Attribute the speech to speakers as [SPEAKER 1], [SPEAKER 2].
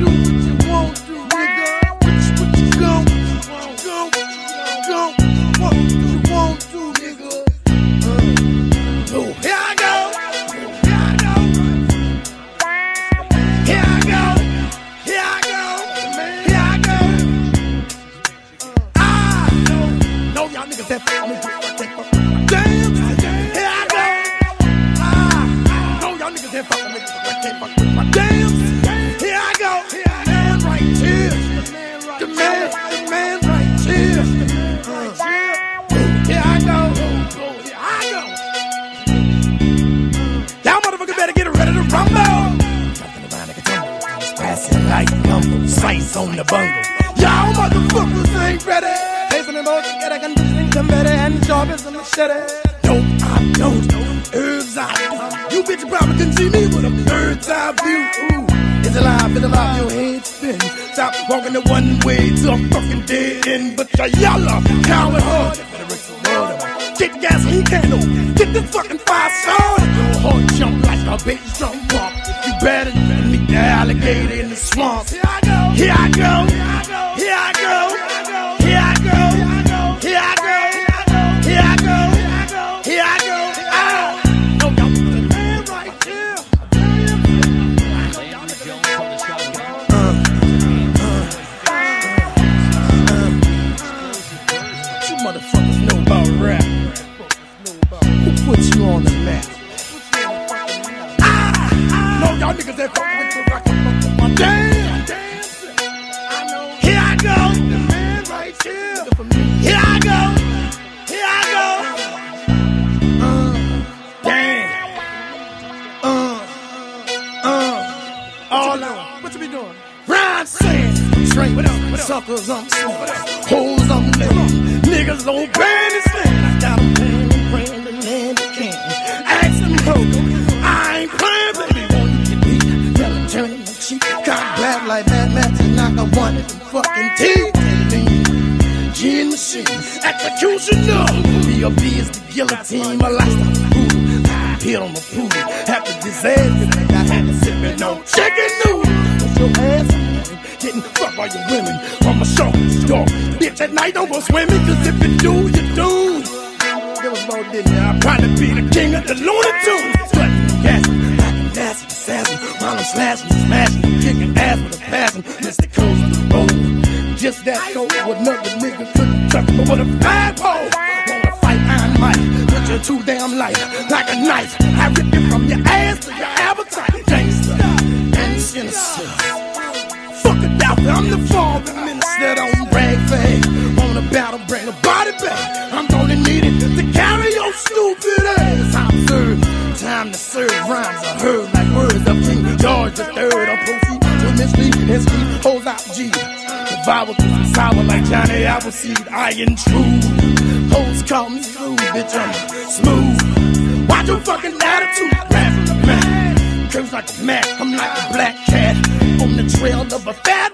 [SPEAKER 1] do, what here I go. Here I go. Here I go. Here I go. Ah, no, y'all niggas that fuck me. Damn, here I go. Ah, no, y'all niggas that fuck me. Damn. Sights on the bungle. Y'all motherfuckers ain't ready. Facing the boat, get a some better, and sharp as a machete. No, I don't. Herbs I do. You bitch probably can see me with a bird's eye view. Ooh. It's alive, it's alive, your head walking the one way to a fucking dead end. But yellow, coward hard. Better break some water. Get. Get the fucking fire started. Your heart jump like a bass drum pump. You better than meet the alligator in the swamp. Here I go. Here I go. Here I go. That fuck with the rock and fuck with my damn. Here I go. The man right here. Here I go. Here I go. Uh, damn. Uh, uh, all. What you be doing? Rhyme saying, straight what up, what up? suckers I'm smoking, hoes I'm laying, niggas on bandit like Mad Max and knock a one fucking teeth. Gin machine, executioner. B.O.B. is the guillotine, my lifestyle food. Hit on the pool, after disaster, I had to sip it on chicken noodle. With your ass getting fucked by your women on my shoulders, dog. Bitch, at night don't go swimming, cause if you do, you do. There was more, didn't? I'm trying to be the king of the Looney Tunes. Sweating, gassing, a nasty assassin. While I'm slashing, smashing, kicking ass with a Coast of the road. Just that cold, with another nigga couldn't touch, but with a fat pole. Wanna fight Iron Mike, but you're too damn light, like a knife. I rip you from your ass to your appetite. Gangster and sinister. Fuck it out, I'm the father minister, don't brag fag. Wanna battle, bring a body back. I'm gonna need it to carry your stupid ass. I'm served, time to serve rhymes. I heard like words of King George the Third. I'm mislead and speak, holds out G. Survival cause sour like Johnny Appleseed. I intrude. Hoes call me smooth, bitch, I'm smooth. Watch your fucking attitude, rap from the back. Curves like a Mac, I'm like a black cat on the trail of a fat